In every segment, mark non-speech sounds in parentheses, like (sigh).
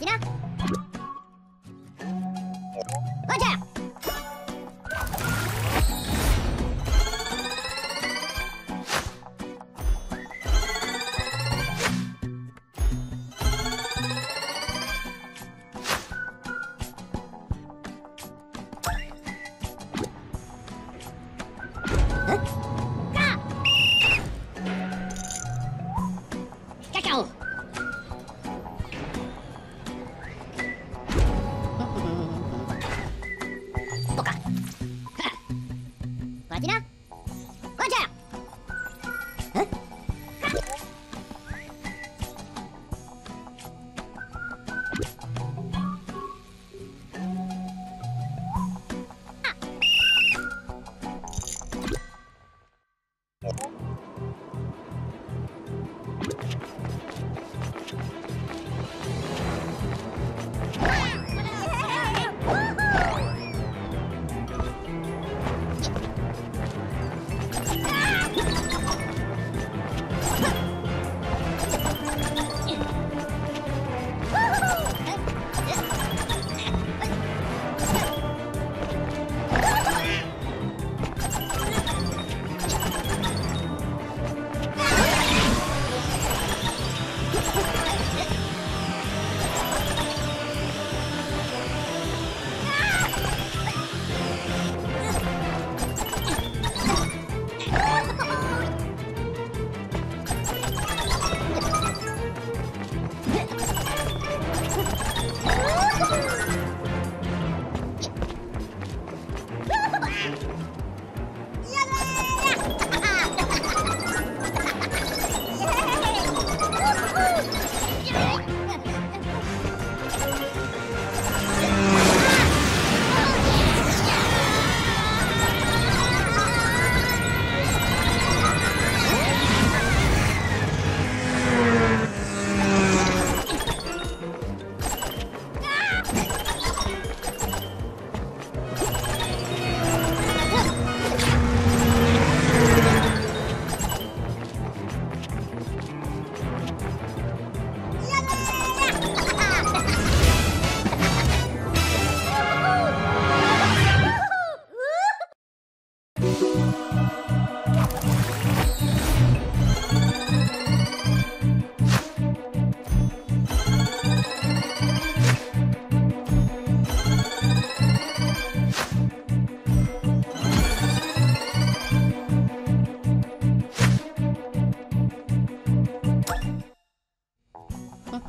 しな。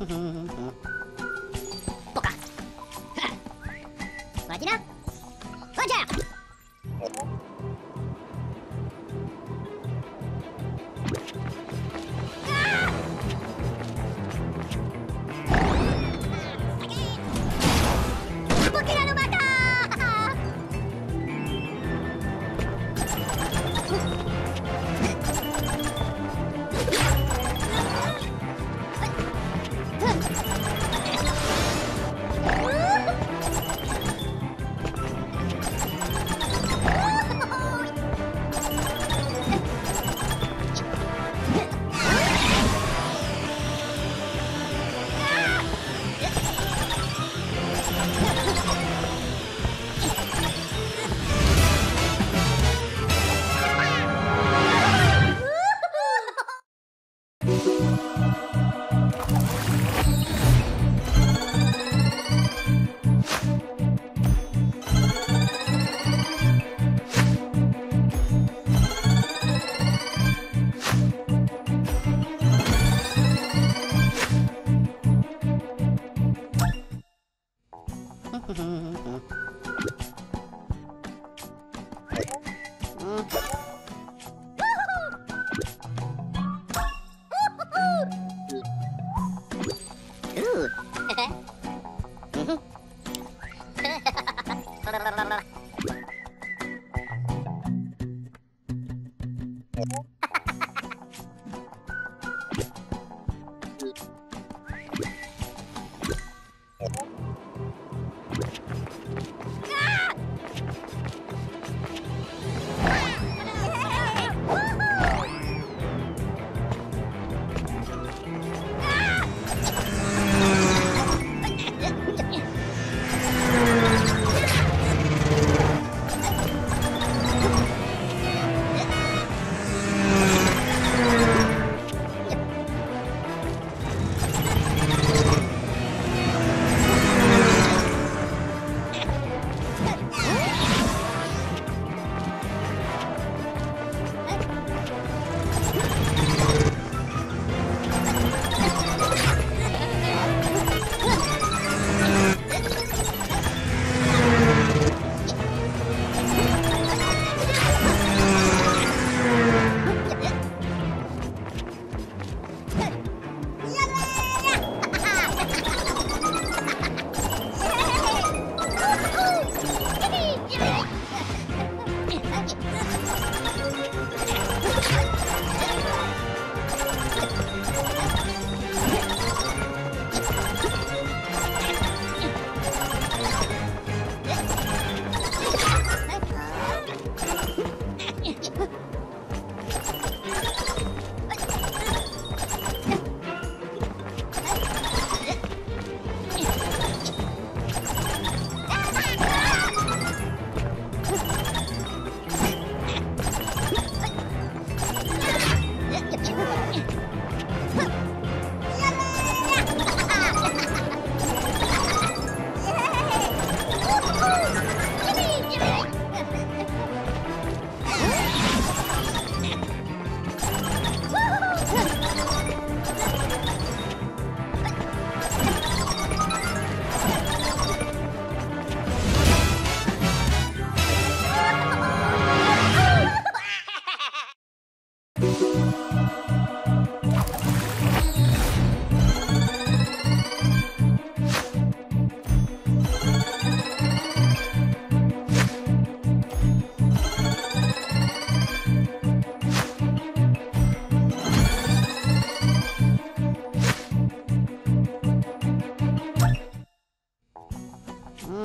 とかわじらわじゃボケラの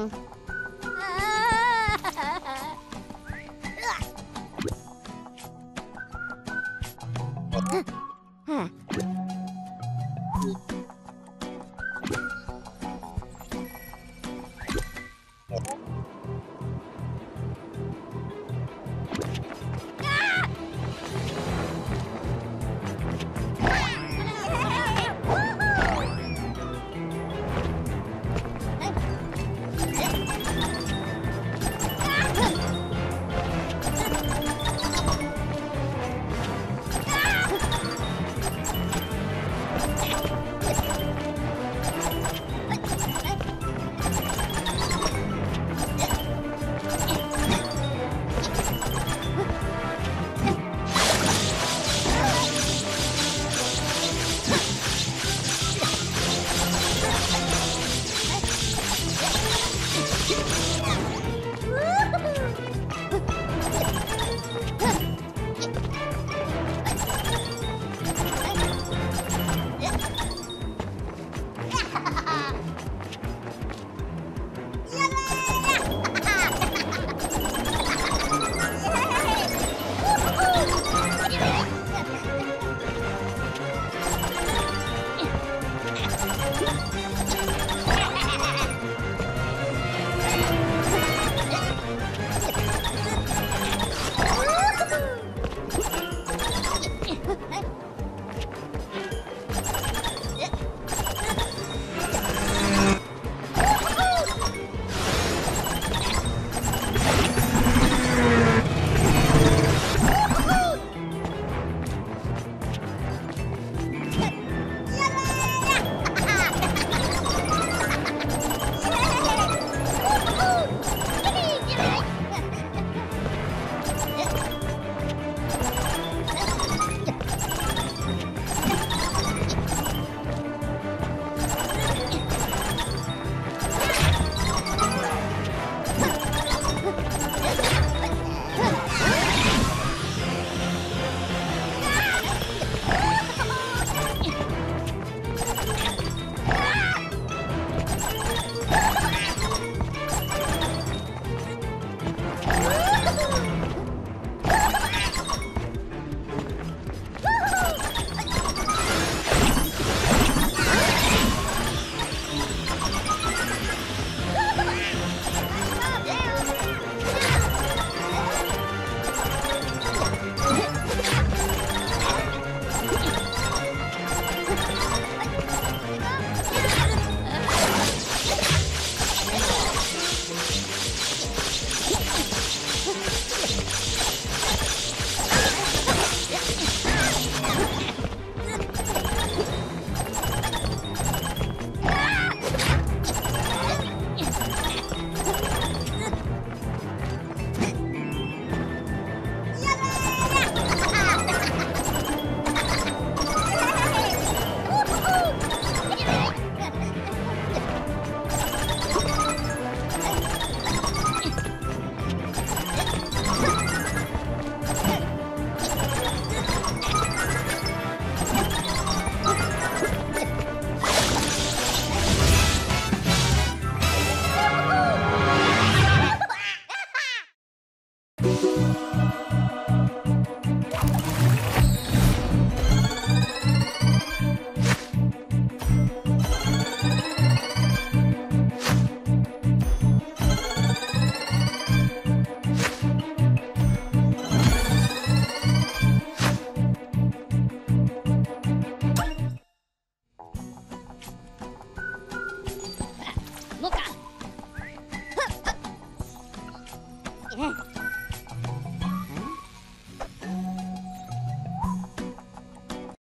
안녕. 아. (laughs) 으악!